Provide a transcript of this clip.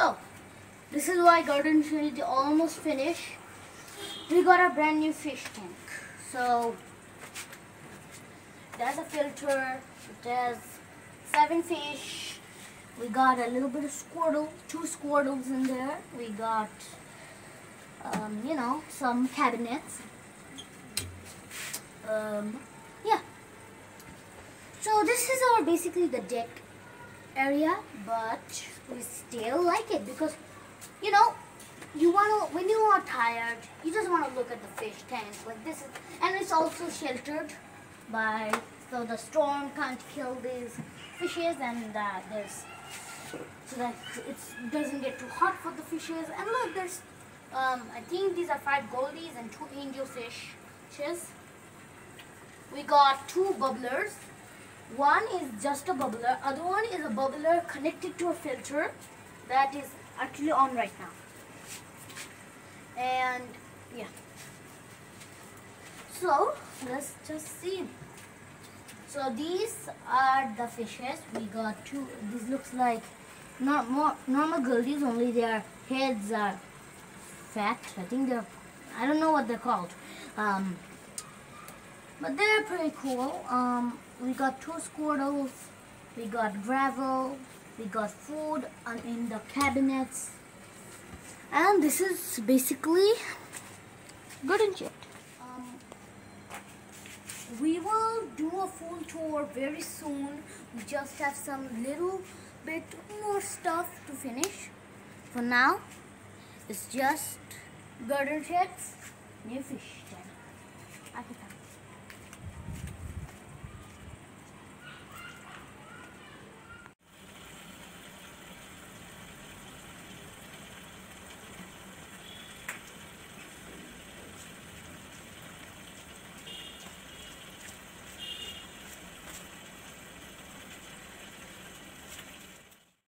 So, this is why garden shed almost finished. We got a brand new fish tank. So, there's a filter, there's seven fish. We got a little bit of squirtle, two squirtles in there. We got, um, you know, some cabinets. Um, yeah. So this is our basically the deck area, but we still like it because, you know, you want to when you are tired, you just want to look at the fish tank like this, is, and it's also sheltered by so the storm can't kill these fishes, and uh, there's so that it doesn't get too hot for the fishes. And look, there's um, I think these are five goldies and two angel fishes. We got two bubblers. One is just a bubbler, other one is a bubbler connected to a filter that is actually on right now. And yeah. So let's just see. So these are the fishes. We got two. This looks like not more normal gullies, only their heads are fat. I think they're. I don't know what they're called. Um, but they're pretty cool. Um, we got two squirtles, we got gravel, we got food in the cabinets. And this is basically garden shed. Um, we will do a full tour very soon. We just have some little bit more stuff to finish. For now, it's just garden sheds, new fish tank.